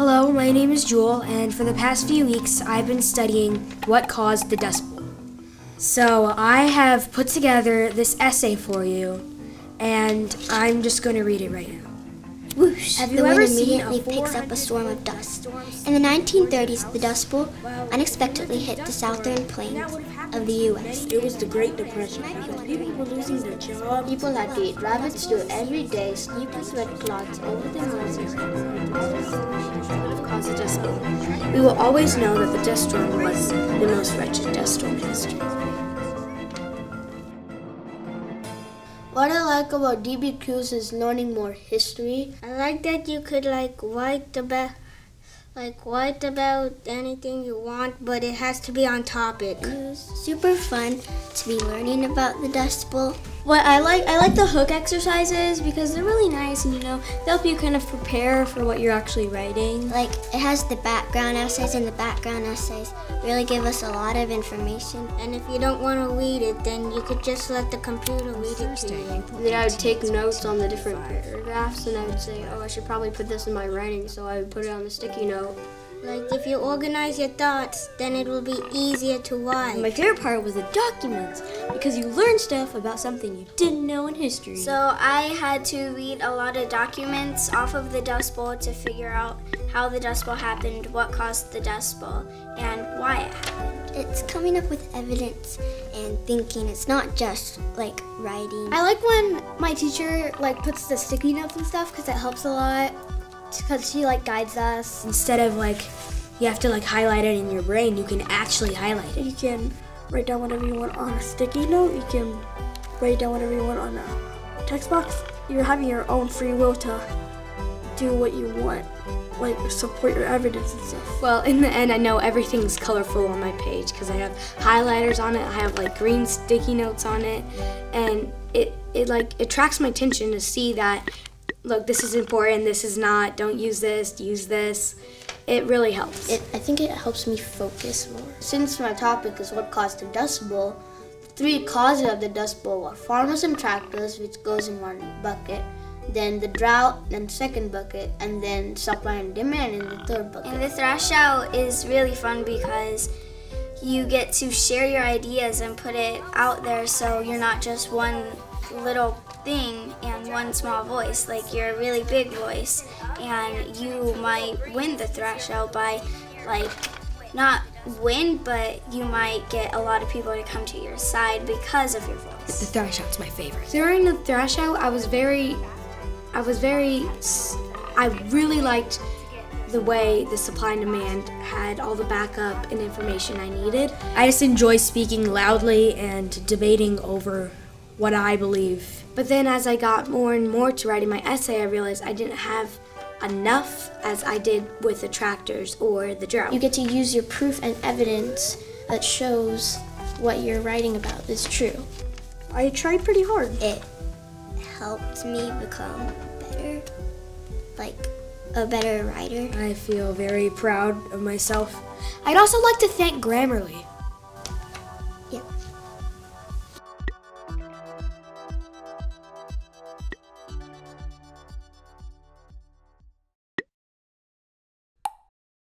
Hello, my name is Jewel, and for the past few weeks, I've been studying what caused the Dust Bowl. So, I have put together this essay for you, and I'm just going to read it right now. Whoosh! Have the wind immediately picks up a storm of dust. In the 1930s, the Dust Bowl unexpectedly hit the southern plains of the U.S. It was the Great Depression people were losing their jobs. People had to eat rabbit stew every day, sleepless red clots over their noses. would have caused a dust bowl. We will always know that the dust storm was the most wretched dust storm in history. What I like about DBQs is learning more history. I like that you could like write about like write about anything you want, but it has to be on topic. It was super fun to be learning about the Dust Bowl. What I like, I like the hook exercises because they're really nice and you know they help you kind of prepare for what you're actually writing. Like, it has the background essays, and the background essays really give us a lot of information. And if you don't want to read it, then you could just let the computer read it to you. Then I would take notes on the different paragraphs and I would say, oh, I should probably put this in my writing, so I would put it on the sticky note. Like if you organize your thoughts, then it will be easier to write. My favorite part was the documents because you learn stuff about something you didn't know in history. So I had to read a lot of documents off of the Dust Bowl to figure out how the Dust Bowl happened, what caused the Dust Bowl, and why it happened. It's coming up with evidence and thinking. It's not just like writing. I like when my teacher like puts the sticky notes and stuff because it helps a lot because she like guides us. Instead of like, you have to like highlight it in your brain, you can actually highlight it. You can write down whatever you want on a sticky note. You can write down whatever you want on a text box. You're having your own free will to do what you want, like support your evidence and stuff. Well, in the end, I know everything's colorful on my page because I have highlighters on it. I have like green sticky notes on it, and it it like attracts my attention to see that look, this is important, this is not. Don't use this. Use this. It really helps. It, I think it helps me focus more. Since my topic is what caused the Dust Bowl, the three causes of the Dust Bowl are farmers and tractors, which goes in one bucket, then the drought, then the second bucket, and then supply and demand in the third bucket. And the thrash out is really fun because you get to share your ideas and put it out there so you're not just one little thing and one small voice. Like you're a really big voice and you might win the thrash out by like not win, but you might get a lot of people to come to your side because of your voice. The thrash out's my favorite. During the thrash out, I was very, I was very, I really liked the way the supply and demand had all the backup and information I needed. I just enjoy speaking loudly and debating over what I believe. But then as I got more and more to writing my essay, I realized I didn't have enough as I did with the tractors or the drought. You get to use your proof and evidence that shows what you're writing about is true. I tried pretty hard. It helped me become better, like a better writer. I feel very proud of myself. I'd also like to thank Grammarly.